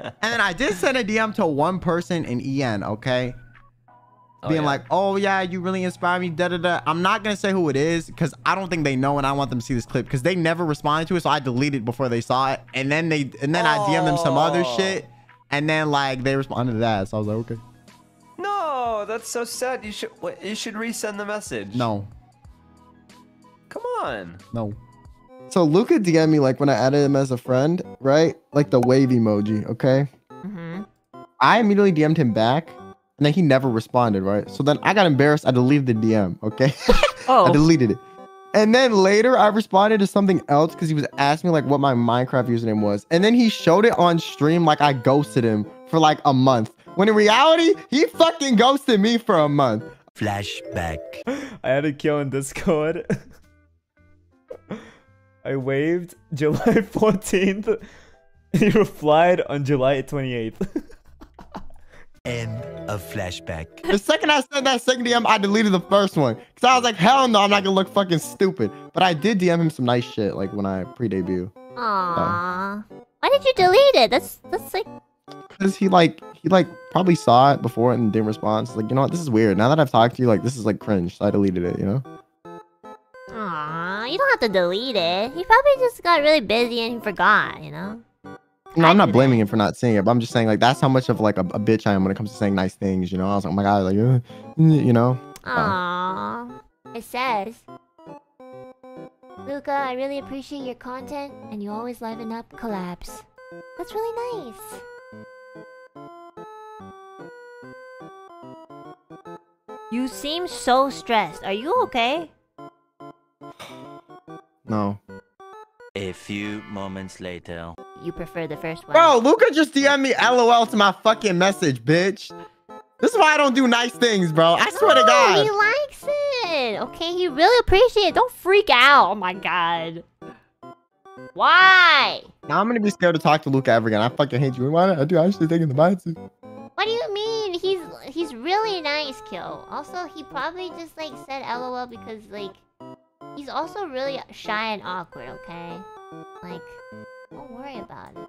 and then I did send a DM to one person in EN, okay? Oh, Being yeah. like, oh yeah, you really inspire me, da da da. I'm not gonna say who it is because I don't think they know and I want them to see this clip because they never responded to it, so I deleted before they saw it. And then they and then I DM'd them some other Oh. shit. And then like they responded to that. So I was like, okay. No, that's so sad. You should you should resend the message. No, Come on. no. So Luca DM'd me like when I added him as a friend, right? Like the wave emoji, okay? Mm-hmm. I immediately DM'd him back, and then he never responded, right? So then I got embarrassed. I deleted the DM, okay? oh. I deleted it. And then later I responded to something else because he was asking me like what my Minecraft username was. And then he showed it on stream like I ghosted him for like a month. When in reality, he fucking ghosted me for a month. Flashback. I had a kill in Discord. I waved July 14th. He replied on July 28th. End of flashback. The second I sent that second DM, I deleted the first one. Cause I was like, hell no, I'm not gonna look fucking stupid. But I did DM him some nice shit like when I pre-debut. Aww. Why did you delete it? That's that's like Cause he like he like probably saw it before and didn't respond. So like, you know what, this is weird. Now that I've talked to you, like this is like cringe. So I deleted it, you know? Aw, you don't have to delete it. He probably just got really busy and he forgot, you know? No, I I'm not blaming that. him for not seeing it, but I'm just saying like that's how much of like a, a bitch I am when it comes to saying nice things, you know? I was like, oh my god, like uh, you know. Aww. It says, Luca, I really appreciate your content and you always liven up collabs. That's really nice. You seem so stressed. Are you okay? No. A few moments later. You prefer the first one. Bro, Luca just DM'd me LOL to my fucking message, bitch. This is why I don't do nice things, bro. I swear to No, God. he likes it. Okay, he really appreciates it. Don't freak out. Oh my god. Why? Now I'm gonna be scared to talk to Luca ever again. I fucking hate you. Why not? I do I actually think in the mindset. What do you mean? He's he's really nice, Kyo. Also, he probably just like said LOL because like he's also really shy and awkward. Okay, like don't worry about it.